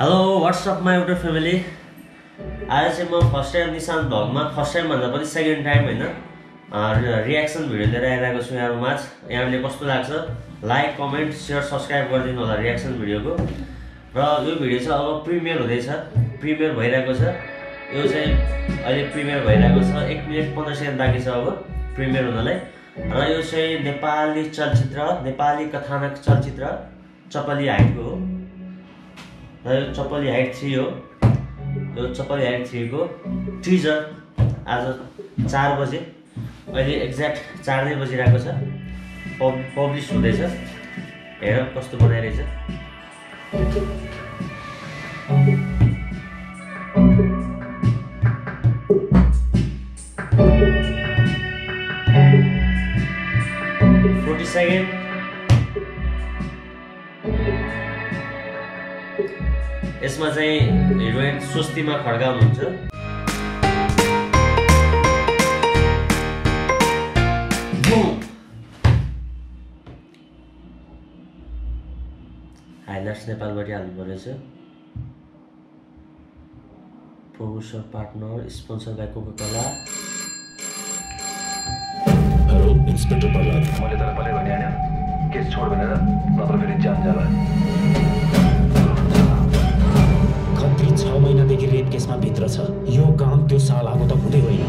Hello what's up my एउटा family आज चाहिँ म फर्स्ट टाइम निशान्त भगमा फर्स्ट टाइम भन्दा पनि सेकेन्ड टाइम होइन? रियाक्सन भिडियो लिएर आइरहेको छु यहाँहरू माझ यहाँहरूले कस्तो लाग्छ? लाइक कमेन्ट सेयर सब्सक्राइब गरिदिनु होला रियाक्सन भिडियोको र यो भिडियो चाहिँ अब प्रिमियर हुँदैछ प्रिमियर भइरहेको छ। यो चाहिँ अहिले प्रिमियर भइरहेको छ। एक मिनट पन्ध्र सेकेन्ड बाँकी छ अब प्रिमियर हुनलाई। र यो चाहिँ नेपाली चलचित्र नेपाली कथानक चलचित्र चपली हाइटको हो। र यो चप्पली हाइट थ्री हो यो चप्पली हाइट थ्रीको टिजर आज चार बजे। अहिले एक्ज्याक्ट चार नै बजिरहेको छ। पब पब्लिस हुँदैछ। हेर कस्तो बनाइरहेछ। Forty second. यसमा चाहिँ हिरोइन स्वस्तिमा खड्गा हुनुहुन्छ हाइलाइट्स नेपालबाट हाल्नु परेछ producer partner sponsor by Coca Cola मैले तर पहिले भने होइन केस छोड भनेर नत्र फेरि जान जाला। केसमा भित्र छ। यो काम त्यो सालाको त हुँदै होइन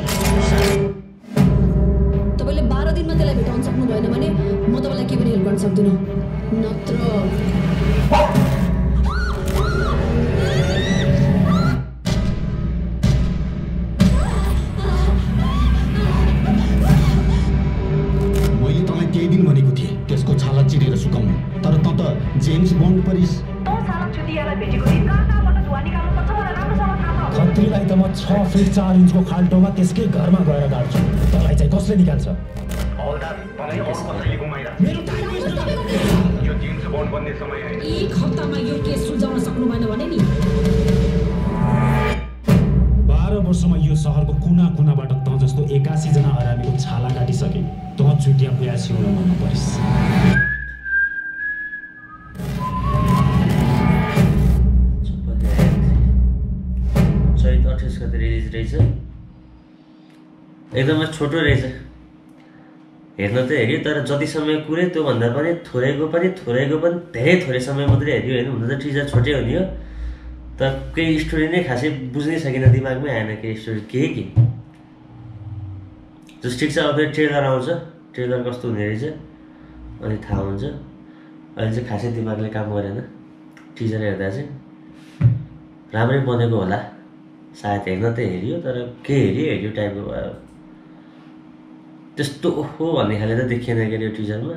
तपाईँले बाह्र दिनमा त्यसलाई भेटाउन सक्नु भएन भने म तपाईँलाई के पनि हेल्प गर्न सक्दिनँ। नत्र। मैले तँलाई केही दिन भनेको थिएँ त्यसको छाला चिरेर सुकाउनु। तर तँ त जेम्स बोन्ड परिस। भेटेको खत्रीलाई त म छ फिट चार इन्चको खाल्टोमा त्यसकै घरमा गएर गाड्छु। तँलाई चाहिँ कसले निकाल्छ? एक हप्तामा यो केस सुल्झाउन सक्नु भएन भने नि। बाह्र वर्षमा यो सहरको कुना कुनाबाट तँ जस्तो एकासीजना हरामीको छाला काटिसके तँ चुटिया पुया सिउन मन परिस् अठाइस गते रिलिज रहेछ। एकदमै छोटो रहेछ। हेर्न त हेऱ्यो तर जति समय कुऱ्यो त्योभन्दा पनि थोरैको पनि थोरैको पनि धेरै थोरै समय मात्रै हेऱ्यो होइन? हुन त टिजर छोटै हो नि हो। तर केही स्टोरी नै खासै बुझ्नै सकिनँ दिमागमै आएन केही स्टोरी केही के? जस ठिक छ अब ट्रेलर आउँछ। ट्रेलर कस्तो हुने रहेछ? अनि थाहा हुन्छ। अहिले चाहिँ खासै दिमागले काम गरेन। टिजर हेर्दा चाहिँ राम्रै बनेको होला। सायद हेर्न त हेऱ्यो तर के हेऱ्यो हेऱ्यो टाइपको भयो। त्यस्तो ओहो भन्ने खाले त देखिएन के अरे यो टिजरमा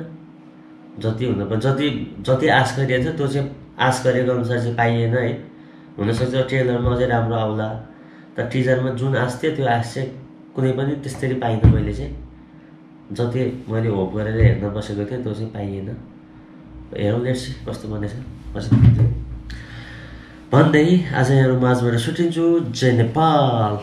जति हुनु पर्ने जति जति आश गरिएको थियो त्यो चाहिँ आश गरेको अनुसार चाहिँ पाइएन है। हुनसक्छ ट्रेलरमा अझै राम्रो आउला। तर टिजरमा जुन आश थियो त्यो आश चाहिँ कुनै पनि त्यस्तरी पाइनँ मैले चाहिँ। जति मैले होप गरेर हेर्न बसेको थिएँ त्यो चाहिँ पाइएन। हेरौँ लेट्स कस्तो बनेछ। भन्दै आज यहाँहरू माझबाट छुट्टिन्छु जय नेपाल।